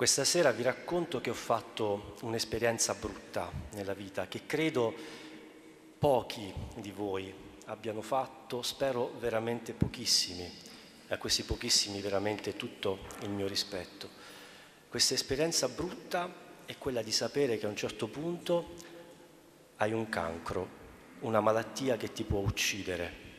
Questa sera vi racconto che ho fatto un'esperienza brutta nella vita, che credo pochi di voi abbiano fatto, spero veramente pochissimi, e a questi pochissimi veramente tutto il mio rispetto. Questa esperienza brutta è quella di sapere che a un certo punto hai un cancro, una malattia che ti può uccidere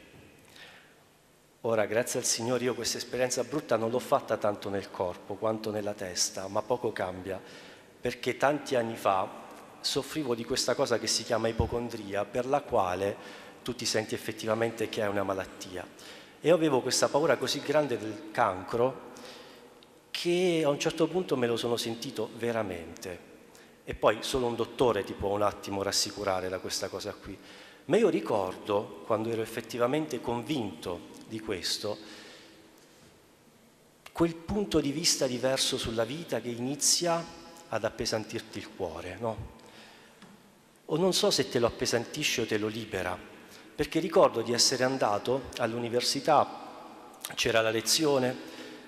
Ora, grazie al Signore, io questa esperienza brutta non l'ho fatta tanto nel corpo quanto nella testa, ma poco cambia, perché tanti anni fa soffrivo di questa cosa che si chiama ipocondria, per la quale tu ti senti effettivamente che hai una malattia. E avevo questa paura così grande del cancro che a un certo punto me lo sono sentito veramente. E poi solo un dottore ti può un attimo rassicurare da questa cosa qui. Ma io ricordo, quando ero effettivamente convinto di questo, quel punto di vista diverso sulla vita che inizia ad appesantirti il cuore, no? O non so se te lo appesantisce o te lo libera, perché ricordo di essere andato all'università, c'era la lezione,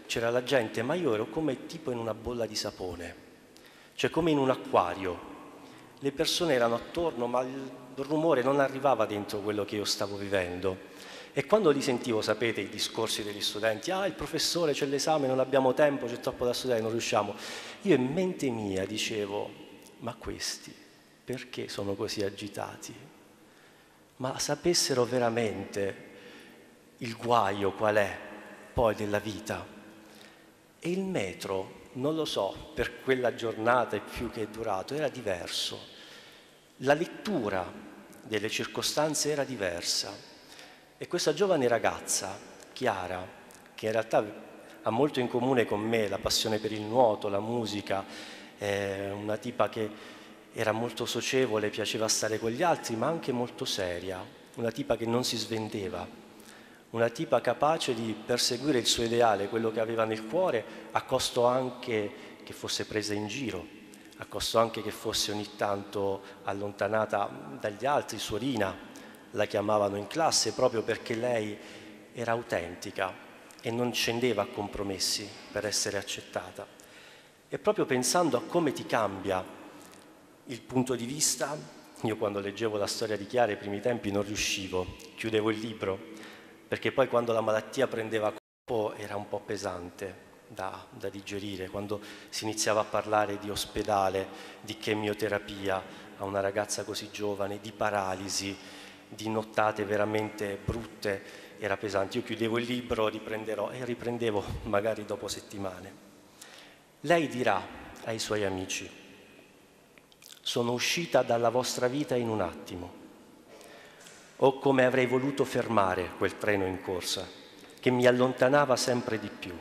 c'era la gente, ma io ero come tipo in una bolla di sapone, cioè come in un acquario. Le persone erano attorno, ma il rumore non arrivava dentro quello che io stavo vivendo. E quando li sentivo, sapete, i discorsi degli studenti, ah il professore c'è l'esame, non abbiamo tempo, c'è troppo da studiare, non riusciamo, io in mente mia dicevo, ma questi perché sono così agitati? Ma sapessero veramente il guaio qual è poi della vita. E il metro, non lo so, per quella giornata e più che è durato, era diverso. La lettura delle circostanze era diversa. E questa giovane ragazza, Chiara, che in realtà ha molto in comune con me, la passione per il nuoto, la musica, è una tipa che era molto socievole, piaceva stare con gli altri, ma anche molto seria, una tipa che non si svendeva, una tipa capace di perseguire il suo ideale, quello che aveva nel cuore, a costo anche che fosse presa in giro, a costo anche che fosse ogni tanto allontanata dagli altri, suorina, la chiamavano in classe proprio perché lei era autentica e non scendeva a compromessi per essere accettata. E proprio pensando a come ti cambia il punto di vista, io quando leggevo la storia di Chiara ai primi tempi non riuscivo, chiudevo il libro, perché poi quando la malattia prendeva corpo era un po' pesante da, da digerire, quando si iniziava a parlare di ospedale, di chemioterapia a una ragazza così giovane, di paralisi, di nottate veramente brutte, era pesante. Io chiudevo il libro, riprenderò e riprendevo magari dopo settimane. Lei dirà ai suoi amici, sono uscita dalla vostra vita in un attimo, o come avrei voluto fermare quel treno in corsa, che mi allontanava sempre di più,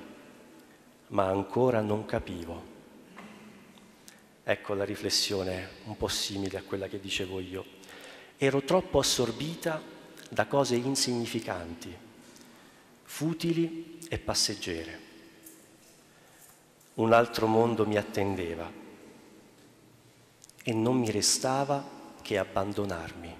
ma ancora non capivo. Ecco la riflessione un po' simile a quella che dicevo io ero troppo assorbita da cose insignificanti, futili e passeggere. Un altro mondo mi attendeva e non mi restava che abbandonarmi.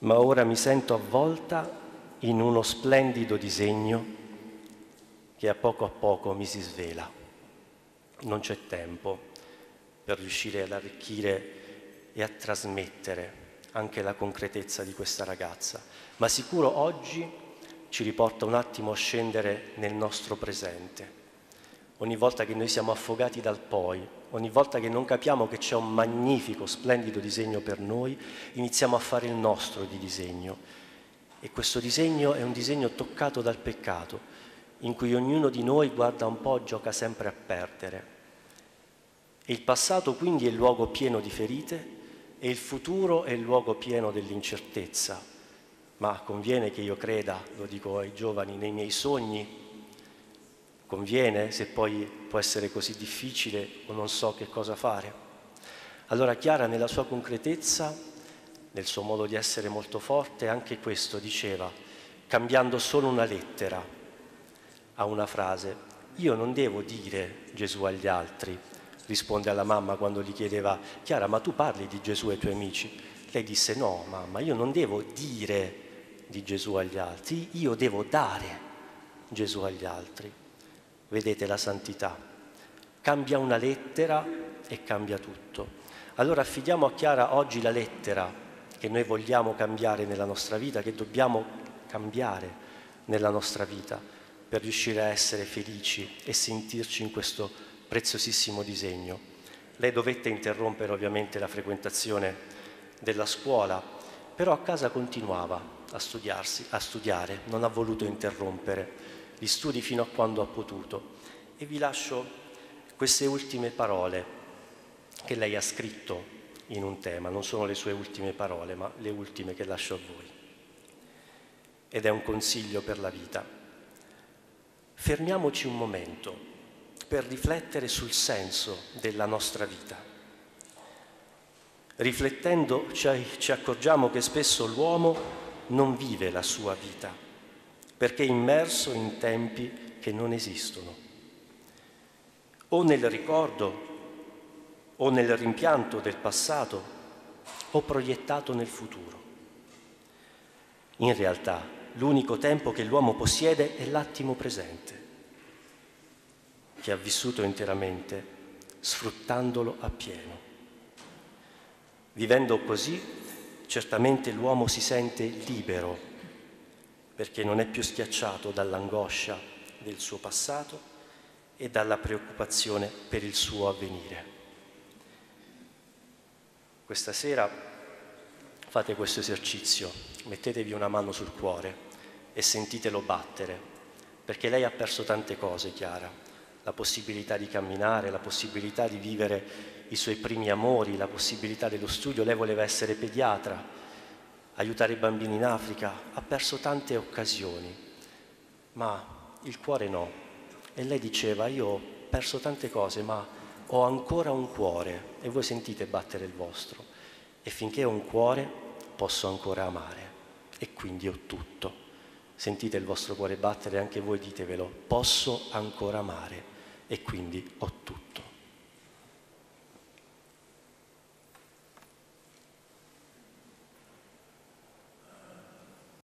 Ma ora mi sento avvolta in uno splendido disegno che a poco a poco mi si svela. Non c'è tempo per riuscire ad arricchire e a trasmettere anche la concretezza di questa ragazza, ma sicuro oggi ci riporta un attimo a scendere nel nostro presente. Ogni volta che noi siamo affogati dal poi, ogni volta che non capiamo che c'è un magnifico, splendido disegno per noi, iniziamo a fare il nostro di disegno. E questo disegno è un disegno toccato dal peccato, in cui ognuno di noi guarda un po', gioca sempre a perdere. Il passato quindi è il luogo pieno di ferite, e il futuro è il luogo pieno dell'incertezza, ma conviene che io creda, lo dico ai giovani, nei miei sogni, conviene se poi può essere così difficile o non so che cosa fare. Allora Chiara nella sua concretezza, nel suo modo di essere molto forte, anche questo diceva, cambiando solo una lettera a una frase, io non devo dire Gesù agli altri, risponde alla mamma quando gli chiedeva, Chiara, ma tu parli di Gesù ai tuoi amici? Lei disse, no mamma, io non devo dire di Gesù agli altri, io devo dare Gesù agli altri. vedete la santità. Cambia una lettera e cambia tutto. Allora affidiamo a Chiara oggi la lettera che noi vogliamo cambiare nella nostra vita, che dobbiamo cambiare nella nostra vita per riuscire a essere felici e sentirci in questo preziosissimo disegno. Lei dovette interrompere ovviamente la frequentazione della scuola, però a casa continuava a, studiarsi, a studiare, non ha voluto interrompere gli studi fino a quando ha potuto. E vi lascio queste ultime parole che lei ha scritto in un tema, non sono le sue ultime parole, ma le ultime che lascio a voi. Ed è un consiglio per la vita. Fermiamoci un momento per riflettere sul senso della nostra vita. Riflettendo ci accorgiamo che spesso l'uomo non vive la sua vita perché è immerso in tempi che non esistono. O nel ricordo o nel rimpianto del passato o proiettato nel futuro. In realtà l'unico tempo che l'uomo possiede è l'attimo presente, che ha vissuto interamente sfruttandolo appieno. Vivendo così, certamente l'uomo si sente libero, perché non è più schiacciato dall'angoscia del suo passato e dalla preoccupazione per il suo avvenire. Questa sera fate questo esercizio, mettetevi una mano sul cuore e sentitelo battere, perché lei ha perso tante cose, Chiara, la possibilità di camminare, la possibilità di vivere i suoi primi amori, la possibilità dello studio, lei voleva essere pediatra, aiutare i bambini in Africa, ha perso tante occasioni, ma il cuore no. E lei diceva, io ho perso tante cose, ma ho ancora un cuore e voi sentite battere il vostro. E finché ho un cuore posso ancora amare e quindi ho tutto. Sentite il vostro cuore battere, anche voi ditevelo, posso ancora amare e quindi ho tutto.